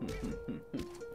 Mm-hmm.